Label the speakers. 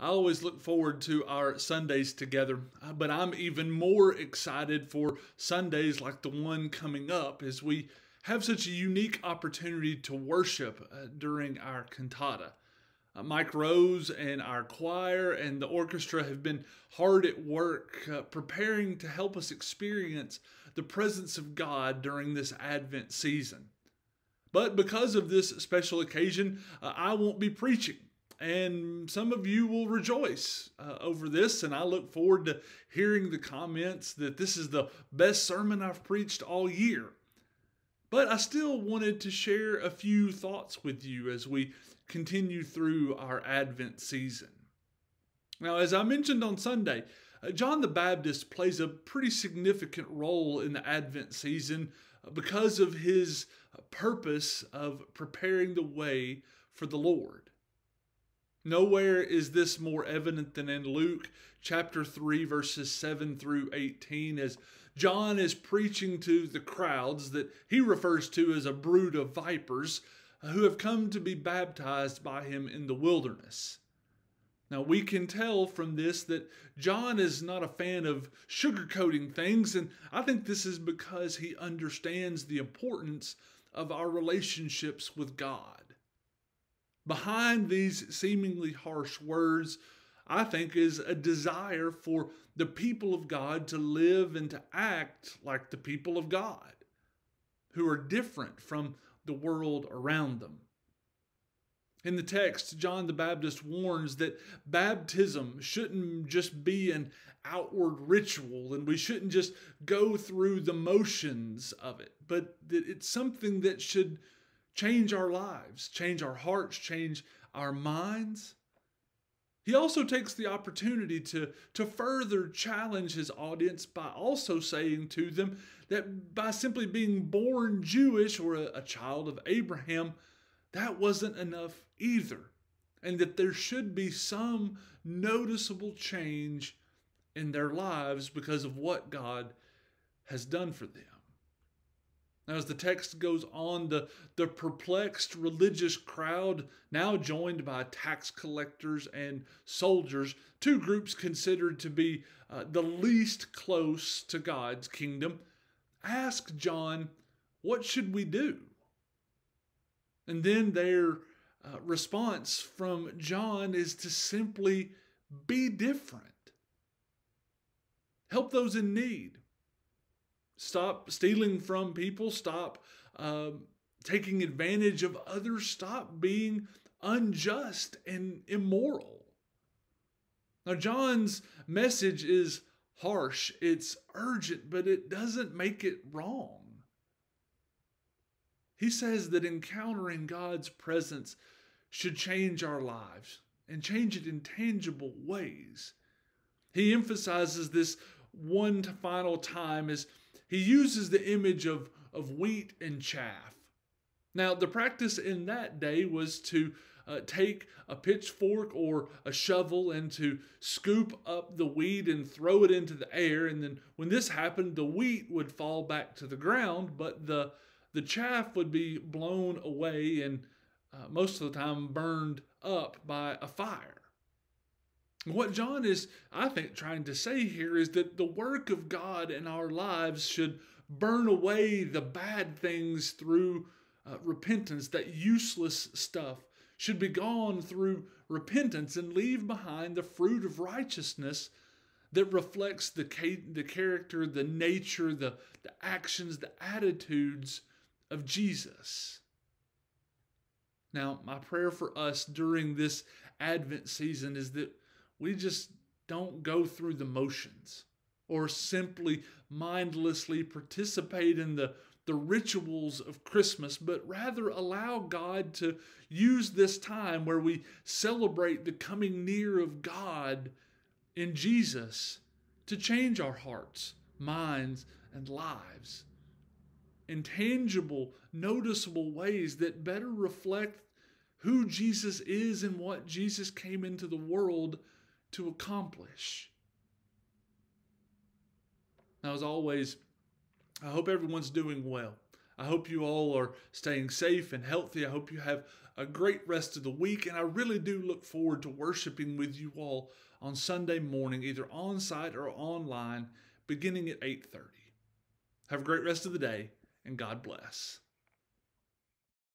Speaker 1: I always look forward to our Sundays together, uh, but I'm even more excited for Sundays like the one coming up as we have such a unique opportunity to worship uh, during our cantata. Uh, Mike Rose and our choir and the orchestra have been hard at work uh, preparing to help us experience the presence of God during this Advent season. But because of this special occasion, uh, I won't be preaching. And some of you will rejoice uh, over this, and I look forward to hearing the comments that this is the best sermon I've preached all year. But I still wanted to share a few thoughts with you as we continue through our Advent season. Now, as I mentioned on Sunday, uh, John the Baptist plays a pretty significant role in the Advent season uh, because of his uh, purpose of preparing the way for the Lord. Nowhere is this more evident than in Luke chapter 3, verses 7 through 18, as John is preaching to the crowds that he refers to as a brood of vipers who have come to be baptized by him in the wilderness. Now, we can tell from this that John is not a fan of sugarcoating things, and I think this is because he understands the importance of our relationships with God. Behind these seemingly harsh words, I think, is a desire for the people of God to live and to act like the people of God, who are different from the world around them. In the text, John the Baptist warns that baptism shouldn't just be an outward ritual and we shouldn't just go through the motions of it, but that it's something that should change our lives, change our hearts, change our minds. He also takes the opportunity to, to further challenge his audience by also saying to them that by simply being born Jewish or a, a child of Abraham, that wasn't enough either. And that there should be some noticeable change in their lives because of what God has done for them. Now, as the text goes on, the, the perplexed religious crowd, now joined by tax collectors and soldiers, two groups considered to be uh, the least close to God's kingdom, ask John, What should we do? And then their uh, response from John is to simply be different. Help those in need Stop stealing from people. Stop um, taking advantage of others. Stop being unjust and immoral. Now, John's message is harsh, it's urgent, but it doesn't make it wrong. He says that encountering God's presence should change our lives and change it in tangible ways. He emphasizes this one final time as he uses the image of, of wheat and chaff. Now, the practice in that day was to uh, take a pitchfork or a shovel and to scoop up the wheat and throw it into the air. And then when this happened, the wheat would fall back to the ground, but the, the chaff would be blown away and uh, most of the time burned up by a fire. What John is, I think, trying to say here is that the work of God in our lives should burn away the bad things through uh, repentance, that useless stuff should be gone through repentance and leave behind the fruit of righteousness that reflects the, the character, the nature, the, the actions, the attitudes of Jesus. Now, my prayer for us during this Advent season is that we just don't go through the motions or simply mindlessly participate in the, the rituals of Christmas, but rather allow God to use this time where we celebrate the coming near of God in Jesus to change our hearts, minds, and lives in tangible, noticeable ways that better reflect who Jesus is and what Jesus came into the world to accomplish. Now, as always, I hope everyone's doing well. I hope you all are staying safe and healthy. I hope you have a great rest of the week. And I really do look forward to worshiping with you all on Sunday morning, either on site or online, beginning at 8:30. Have a great rest of the day, and God bless.